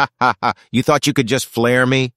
Ha ha ha. You thought you could just flare me?